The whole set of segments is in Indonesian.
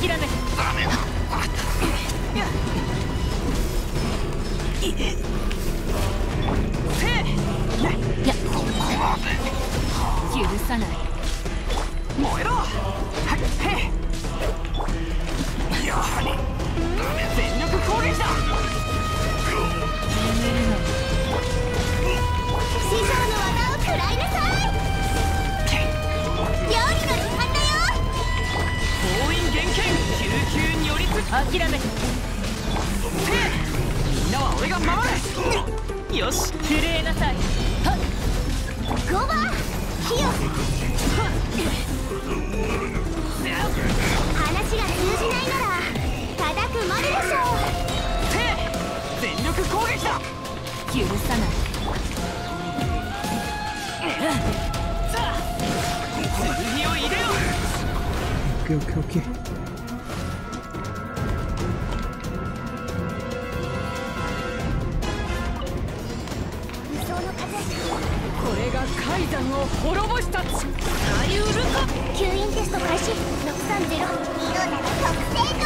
切らダメだせいやここまで許さない燃えろはいへやはり全力攻撃だの技を食らいなさい諦めてみんなは俺が守よし震えなさい火話が通じないなら叩くまででしょう全力攻撃だ許さないさあ剣を入れよ o k o k 滅ぼしたちありうるか吸引テスト開始630色だと特成功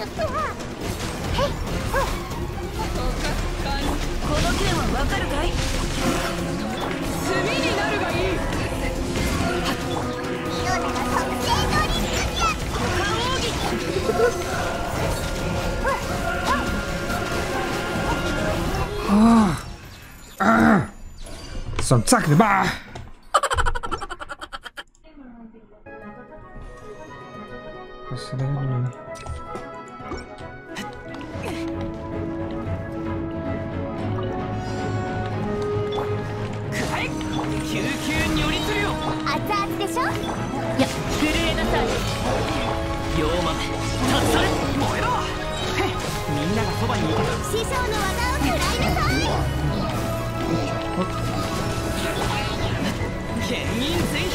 わかるかい炭になるがいいミロナの特製ドリンクじゃ加奥義 So, zack, bah! 救急によりつるよ熱々でしょいや震えなさい妖魔立ち去れ燃えろみんながそばにいた師匠の技を食らいなさい県民全票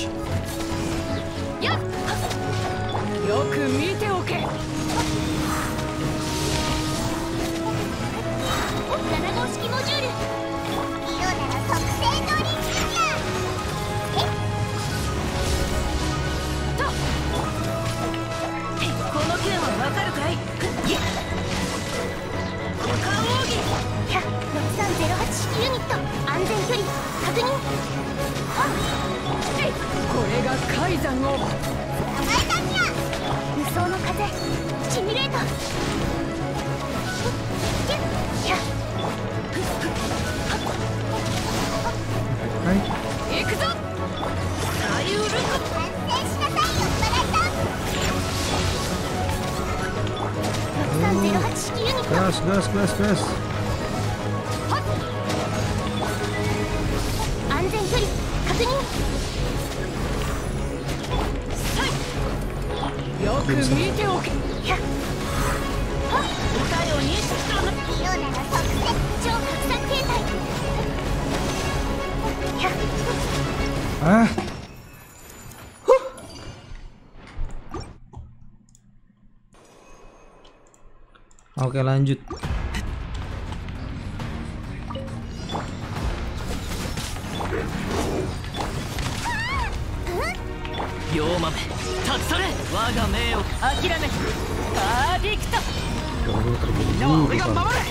かるかい奥義6 3 0 8ユニット安全距離確認はこれが海山を海山には無双の風シミュレート Keras, keras, keras, keras. Ah! oke lanjut Dulu terburu-buru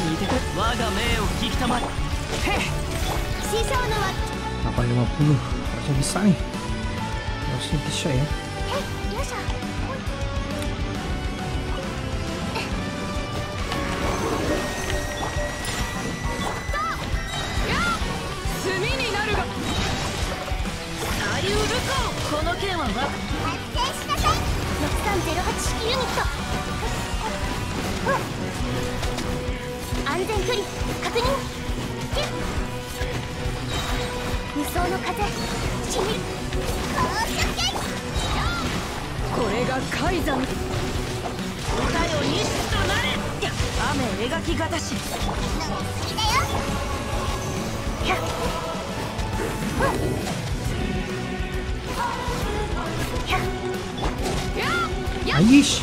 まにいてく我が命を引きたまるへ師匠のは Rapaz, uma pula. Já me sai. Eu sei que isso aí. Thank you. 安全距離確認キュッ無双の風死にこれが海山よとなれ雨描きがたしだよいし。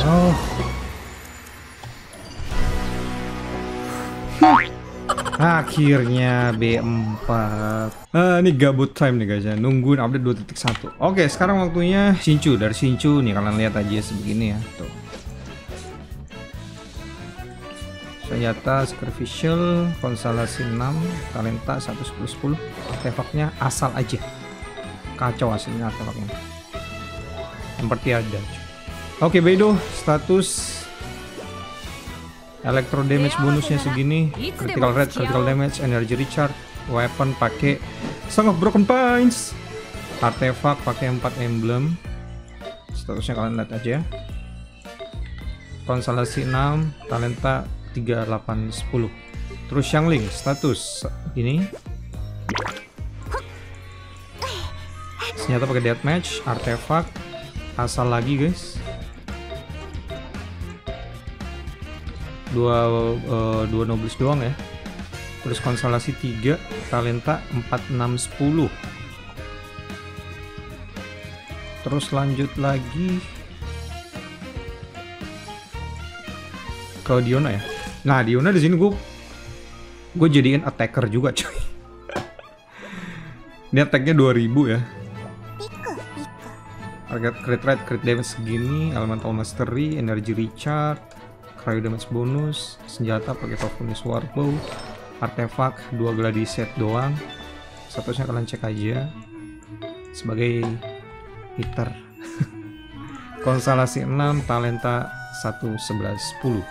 Oh. Akhirnya B4 Uh, eh, ini gabut time nih guys ya Nungguin update 2.1 Oke sekarang waktunya Shinchu Dari Shinchu nih kalian lihat aja sebegini ya Tuh Senjata Sacrificial Konsalasi 6 Talenta 1 10 10 Artefaknya asal aja Kacau hasilnya artefaknya Seperti ada Oke okay, Beidou, status Electro damage bonusnya segini, critical Red, critical damage, energy recharge, weapon pakai Song of Broken Pines. Artefak pakai 4 emblem. Statusnya kalian lihat aja. Konsolasi 6, talenta 3810. 10. Terus link status ini. Senjata pakai deathmatch, artefak, asal lagi guys. dua uh, dua nobles doang ya terus konstelasi 3 talenta 4 6 10 terus lanjut lagi ke Diona ya nah Diona di sini gue gue jadiin attacker juga coy ini attacknya 2000 ya target crit rate crit damage segini elemental mastery energy recharge Cryo damage bonus, senjata pakai Tofunis Warbow, artefak dua gladi set doang. Statusnya kalian cek aja sebagai hitter. Konstelasi 6, talenta 1 11 10.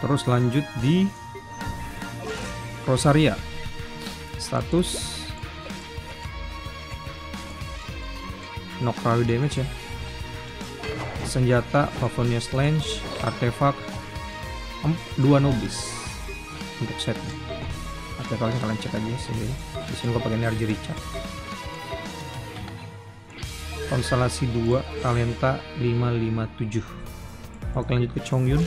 Terus lanjut di Rosaria. Status knock cryo damage ya senjata Pavonius Slange, artefak 2 Nobis untuk setnya artefaknya kalian cek aja sendiri di sini gue pakai energi Richard konstelasi 2 talenta 557 oke lanjut ke Chongyun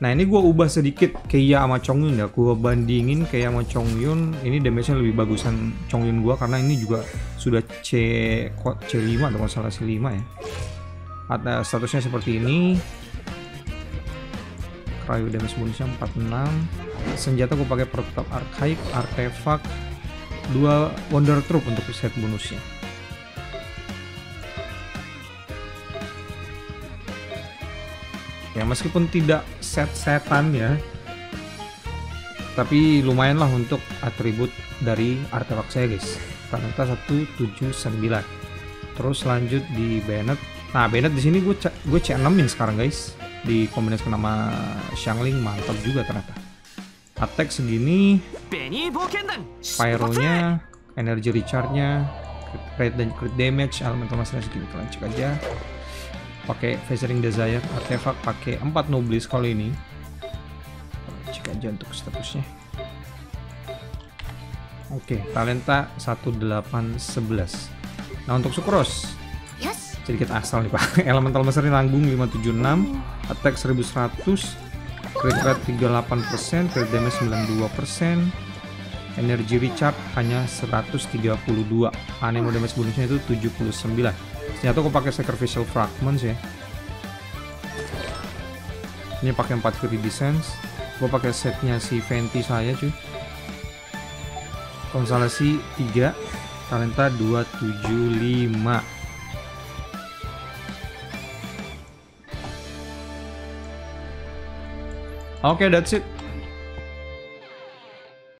nah ini gue ubah sedikit kayak sama Chongyun ya gue bandingin kayak sama Chongyun ini damage-nya lebih bagusan Chongyun gue karena ini juga sudah C, C5 atau konstelasi 5 ya ada statusnya seperti ini cryo damage bonusnya 46 senjata gue pakai protop archive artefak dua wonder troop untuk set bonusnya ya meskipun tidak set-setan ya tapi lumayan lah untuk atribut dari artefak saya guys tujuh 179 terus lanjut di Bennett Nah Bennett di sini gue gue C6-in sekarang guys. Di kombinasi nama Xiangling mantap juga ternyata. Attack segini. Pyro-nya, energy recharge-nya, crit dan crit damage, elemental mastery segini kalian cek aja. Pakai featuring desire artefak pakai 4 nobles kali ini. Cek aja untuk statusnya. Oke, okay, talenta 1811. Nah, untuk Sukros sedikit asal nih pak elemental mesin tanggung 576 attack 1100 crit rate 38% crit damage 92% energy recharge hanya 132 animo damage bonusnya itu 79 ternyata aku pakai sacrificial fragments ya ini pakai 4 free defense gue pakai setnya si Venti saya cuy konsolasi 3 talenta 275 Okay, that's it.